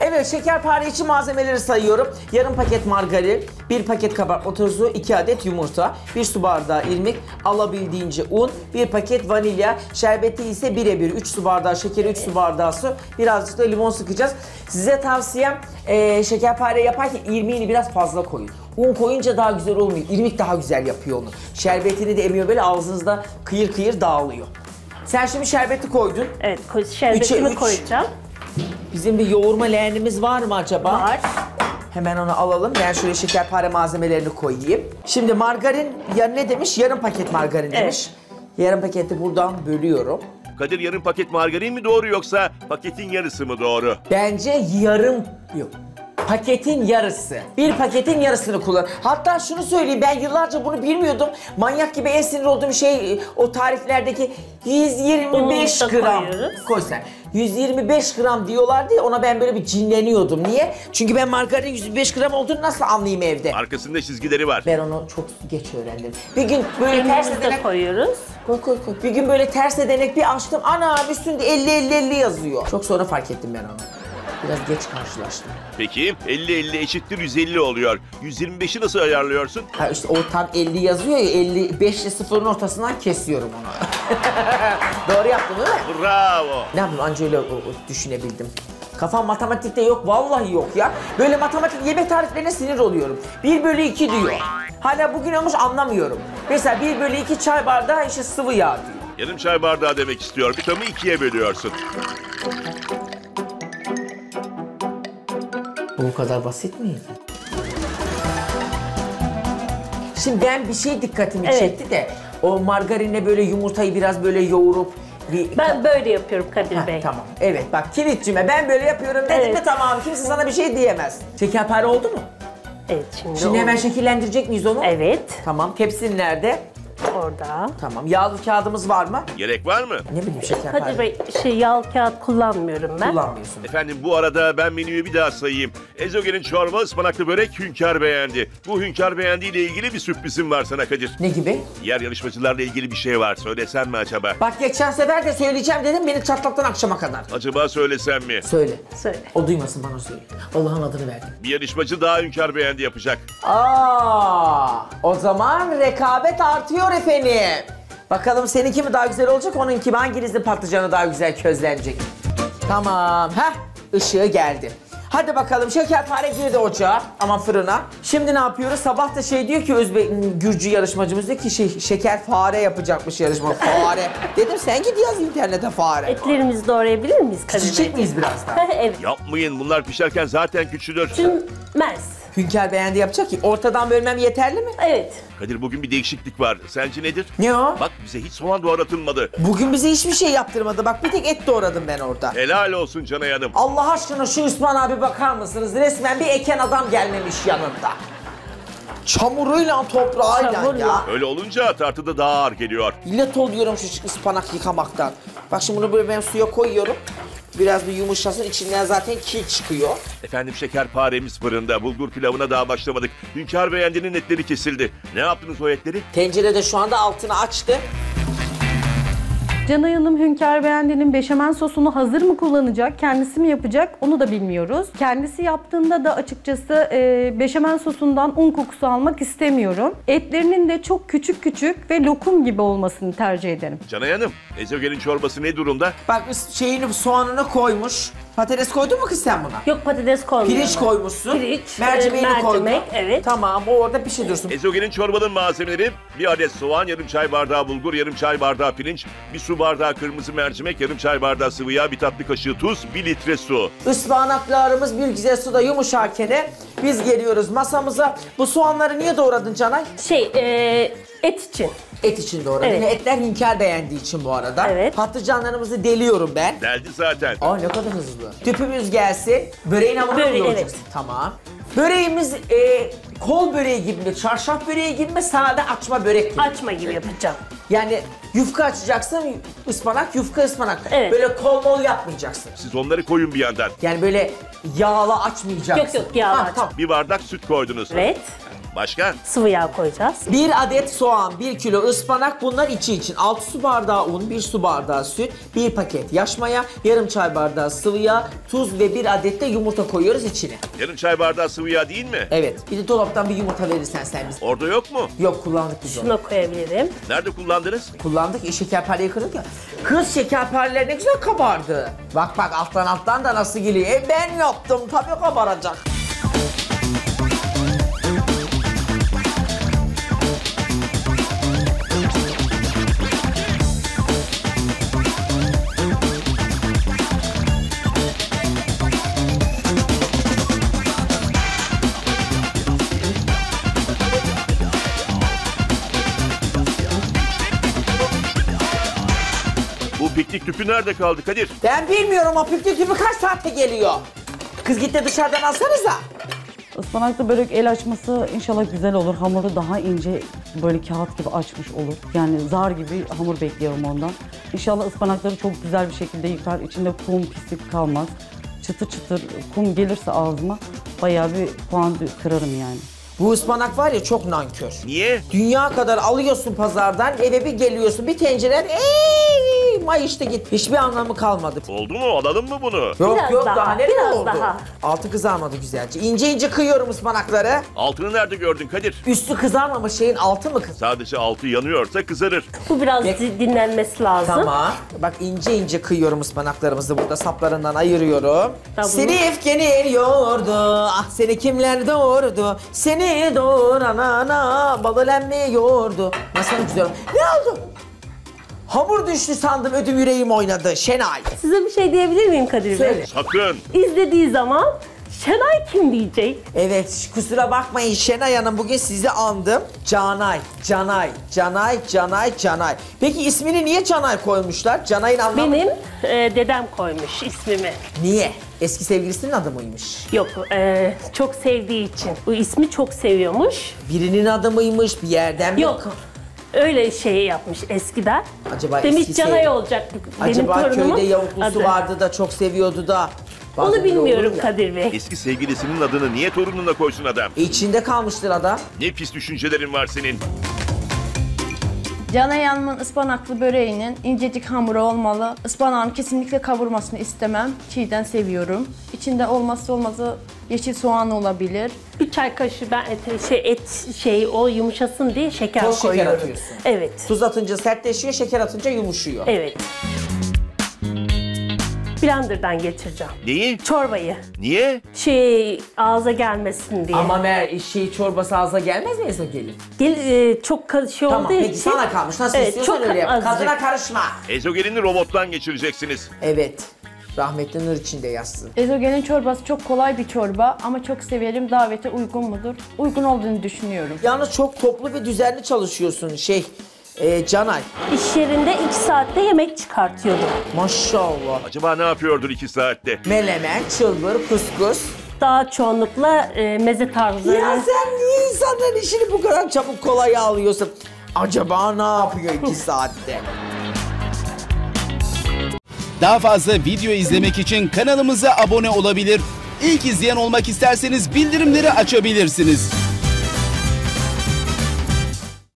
Evet şekerpare için malzemeleri sayıyorum. Yarım paket margarin, bir paket kabartma tozu, iki adet yumurta, bir su bardağı irmik, alabildiğince un, bir paket vanilya, şerbeti ise birebir 3 su bardağı şekeri, 3 su bardağı su, birazcık da limon sıkacağız. Size tavsiyem eee şekerpare yaparken irmiğini biraz fazla koyun. Un koyunca daha güzel olmuyor. İrmik daha güzel yapıyor onu. Şerbetini de emiyor böyle ağzınızda kıyır kıyır dağılıyor. Sen şimdi şerbeti koydun. Evet, şerbetimi üç. koyacağım. Bizim bir yoğurma leğenimiz var mı acaba? Var. Hemen onu alalım. Ben şöyle şekerpare malzemelerini koyayım. Şimdi margarin ya ne demiş? Yarım paket margarin demiş. Yarım paketi buradan bölüyorum. Kadir yarım paket margarin mi doğru yoksa paketin yarısı mı doğru? Bence yarım yok. Paketin yarısı. Bir paketin yarısını kullan. Hatta şunu söyleyeyim ben yıllarca bunu bilmiyordum. Manyak gibi en sinir olduğum şey o tariflerdeki 125 Unumuzu da gram. koyuyoruz. Koy sen. 125 gram diyorlardı ya ona ben böyle bir cinleniyordum. Niye? Çünkü ben margarin 125 gram olduğunu nasıl anlayayım evde? Arkasında çizgileri var. Ben onu çok geç öğrendim. Bir gün böyle ters da edenek... koyuyoruz. Koy koy koy. Bir gün böyle ters edenek bir açtım. Ana üstünde 50 50 50 yazıyor. Çok sonra fark ettim ben onu. Biraz geç karşılaştım. Peki 50-50 eşittir 150 oluyor. 125'i nasıl ayarlıyorsun? Ha işte o tam 50 yazıyor ya 55 ile sıfırın ortasından kesiyorum onu. Doğru yaptım değil mi? Bravo. Ne yapayım anca öyle o- o düşünebildim. Kafam matematikte yok vallahi yok ya. Böyle matematik yemek tariflerine sinir oluyorum. 1 bölü 2 diyor. Hala bugün olmuş anlamıyorum. Mesela 1 bölü 2 çay bardağı işte sıvı yağ diyor. Yarım çay bardağı demek istiyor. Bir tamı ikiye bölüyorsun. Bu kadar basit miydi? Şimdi ben bir şey dikkatimi Evet. çekti de o margarinle böyle yumurtayı biraz böyle yoğurup bir Ben böyle yapıyorum Kadir Heh, Bey. tamam. Evet bak kilitçime ben böyle yapıyorum dedim Evet. mi tamam kimse sana bir şey diyemez. Şekerpare oldu mu? Evet, şimdi, Şimdi o- hemen şekillendirecek miyiz onu? Evet, Tamam tepsin nerede? Orada. Tamam yağlı kağıdımız var mı? Gerek var mı? Ne bileyim şekerpare. Kadir Bey, şey yağlı kağıt kullanmıyorum ben. Kullanmıyorsun. Efendim bu arada ben menüyü bir daha sayayım. Ezogel'in çorba ıspanaklı börek hünkâr beğendi. Bu hünkâr beğendiğiyle ilgili bir sürprizim var sana Kadir. Ne gibi? Diğer yarışmacılarla ilgili bir şey var. Söylesem mi acaba? Bak geçen sefer de söyleyeceğim dedim beni çatlattın akşama kadar. Acaba söylesem mi? Söyle. Söyle. O duymasın bana söyle. Allah'ın adını verdim. Bir yarışmacı daha hünkâr beğendi yapacak. Aa, o zaman rekabet artıyor efendim. Bakalım seninki mi daha güzel olacak, onunki mi? Hanginizin patlıcanı daha güzel közlenecek? Tamam, heh, ışığı geldi. Hadi bakalım şekerpare girdi ocağa ama fırına. Şimdi ne yapıyoruz? Sabah da şey diyor ki Özbek Gürcü yarışmacımız diyor ki şey, şeker fare yapacakmış yarışma. Fare. Dedim sen git yaz internete fare. Etlerimizi doğrayabilir miyiz? Çiçek miyiz biraz daha? evet. Yapmayın bunlar pişerken zaten küçülür. Tünmez. Hünkar beğendi yapacak ki ortadan bölmem yeterli mi? Evet. Kadir bugün bir değişiklik var. Sence nedir? Ne o? Bak bize hiç soğan doğratılmadı. Bugün bize hiçbir şey yaptırmadı. Bak bir tek et doğradım ben orada. Helal olsun Canay Hanım. Allah aşkına şu Üsman abi bakar mısınız? Resmen bir eken adam gelmemiş yanında. Çamuruyla toprağıyla Çamurla. ya. Öyle olunca tartıda daha ağır geliyor. İllet oluyorum şu ıspanak yıkamaktan. Bak şimdi bunu böyle ben suya koyuyorum. Biraz bir yumuşasın içinden zaten kil çıkıyor. Efendim şekerparemiz fırında. Bulgur pilavına daha başlamadık. Hünkâr beğendinin etleri kesildi. Ne yaptınız o etleri? Tencerede şu anda altını açtı. Canay Hanım Hünkar Beğendi'nin beşamel sosunu hazır mı kullanacak, kendisi mi yapacak onu da bilmiyoruz. Kendisi yaptığında da açıkçası e, beşamel sosundan un kokusu almak istemiyorum. Etlerinin de çok küçük küçük ve lokum gibi olmasını tercih ederim. Canay Hanım, Ezogel'in çorbası ne durumda? Bak şeyini soğanını koymuş. Patates koydun mu kız sen buna? Yok patates koymuyorum. Pirinç koymuşsun. Pirinç, Mercimeğini e, koydun. mercimek, evet. Tamam o orada pişir dursun. Ezogel'in çorbanın malzemeleri bir adet soğan, yarım çay bardağı bulgur, yarım çay bardağı pirinç, bir su bardağı kırmızı mercimek, yarım çay bardağı sıvı yağ, bir tatlı kaşığı tuz, bir litre su. Ispanaklarımız bir güzel suda yumuşarken biz geliyoruz masamıza. Bu soğanları niye doğradın Canay? Şey, e, et için. Et için doğradın. Evet. Yine Etler hünkâr beğendiği için bu arada. Evet. Patlıcanlarımızı deliyorum ben. Deldi zaten. Aa ne kadar hızlı. Tüpümüz gelsin. Böreğin hamurunu Böreği, yoğuracağız? evet. Tamam. Böreğimiz e, kol böreği gibi mi, çarşaf böreği gibi mi, sade açma börek gibi mi? Açma gibi yapacağım. Yani yufka açacaksın, ıspanak, yufka ıspanak. Evet. Böyle kol mol yapmayacaksın. Siz onları koyun bir yandan. Yani böyle yağla açmayacaksın. Yok, yok, yağla Ha, açma. tamam. Bir bardak süt koydunuz. Evet. Başka? Sıvı yağ koyacağız. 1 adet soğan, 1 kilo ıspanak bunlar içi için. 6 su bardağı un, 1 su bardağı süt, 1 paket yaş maya, yarım çay bardağı sıvı yağ, tuz ve 1 adet de yumurta koyuyoruz içine. Yarım çay bardağı sıvı yağ değil mi? Evet. Bir de dolaptan bir yumurta verirsen sen bize. Orada yok mu? Yok kullandık biz onu. Şuna koyabilirim. Nerede kullandınız? Kullandık. E, şekerpareyi kırdık ya. Kız şekerpareler ne güzel kabardı. Bak bak alttan alttan da nasıl geliyor. E ben yaptım. Tabii kabaracak. Bu piknik tüpü nerede kaldı Kadir? Ben bilmiyorum o piknik tüpü kaç saate geliyor. Kız git de dışarıdan alsanıza. Ispanaklı börek el açması inşallah güzel olur. Hamuru daha ince böyle kağıt gibi açmış olur. Yani zar gibi hamur bekliyorum ondan. İnşallah ıspanakları çok güzel bir şekilde yıkar. İçinde kum, pislik kalmaz. Çıtır çıtır kum gelirse ağzıma bayağı bir puan kırarım yani. Bu ıspanak var ya çok nankör. Niye? Dünya kadar alıyorsun pazardan eve bir geliyorsun bir tencere eee may işte git. Hiçbir anlamı kalmadı. Oldu mu? Alalım mı bunu? Yok Biraz yok daha, daha, ne biraz oldu? daha. Altı kızarmadı güzelce. İnce ince kıyıyorum ıspanakları. Altını nerede gördün Kadir? Üstü kızarmamış şeyin altı mı kız? Sadece altı yanıyorsa kızarır. Bu biraz Bek- di- dinlenmesi lazım. Tamam. Bak ince ince kıyıyorum ıspanaklarımızı burada saplarından ayırıyorum. Tamam. Seni öfkeni yordu, ah seni kimler doğurdu, seni doğuran ana balılenmiyordu. Nasıl güzel. Ne oldu? Hamur düştü sandım ödüm yüreğim oynadı Şenay. Size bir şey diyebilir miyim Kadir Bey? Söyle. Sakın. İzlediği zaman Şenay kim diyecek? Evet kusura bakmayın Şenay Hanım bugün sizi andım. Canay, Canay, Canay, Canay, Canay. Peki ismini niye Canay koymuşlar? Canay'ın anlamı Benim e, dedem koymuş ismimi. Niye? Eski sevgilisinin adı mıymış? Yok, e, çok sevdiği için. Bu ismi çok seviyormuş. Birinin adı mıymış bir yerden mi? Yok, öyle şey yapmış eskiden. Acaba Demiş eski Canay olacak benim Acaba torunumun köyde yavuklusu adı. vardı da çok seviyordu da. Bazen Onu öyle bilmiyorum olur ya. Kadir Bey. Eski sevgilisinin adını niye torununa koysun adam? E, İçinde kalmıştır adam. Ne pis düşüncelerin var senin. Cana yanmanın ıspanaklı böreğinin incecik hamuru olmalı. Ispanağın kesinlikle kavurmasını istemem. Çiğden seviyorum. İçinde olmazsa olmazı yeşil soğan olabilir. Bir çay kaşığı ben et, şey, et şey o yumuşasın diye şeker Toz şeker koyuyorum. atıyorsun. Evet. Tuz atınca sertleşiyor, şeker atınca yumuşuyor. Evet. Blender'dan geçireceğim. Neyi? Çorbayı. Niye? Şey ağza gelmesin diye. Ama mer şey çorbası ağza gelmez mi Ezo gelin? Gel, e, çok ka- şey Tamam olduğu peki için. sana kalmış. Nasıl Evet, istiyorsan çok öyle yap. azıcık. Kadına karışma. Ezogelini robottan geçireceksiniz. Evet. Rahmetli Nur içinde yazsın. Ezogelin çorbası çok kolay bir çorba ama çok severim. Davete uygun mudur? Uygun olduğunu düşünüyorum. Yalnız çok toplu ve düzenli çalışıyorsun şey. E, Canay. İş yerinde iki saatte yemek çıkartıyordum. Maşallah. Acaba ne yapıyordur iki saatte? Melemen, çılbır, kuskus. Daha çoğunlukla e, meze tarzı. Ya sen niye insanların işini bu kadar çabuk kolaya alıyorsun? Acaba ne yapıyor iki saatte? Daha fazla video izlemek için kanalımıza abone olabilir. İlk izleyen olmak isterseniz bildirimleri açabilirsiniz.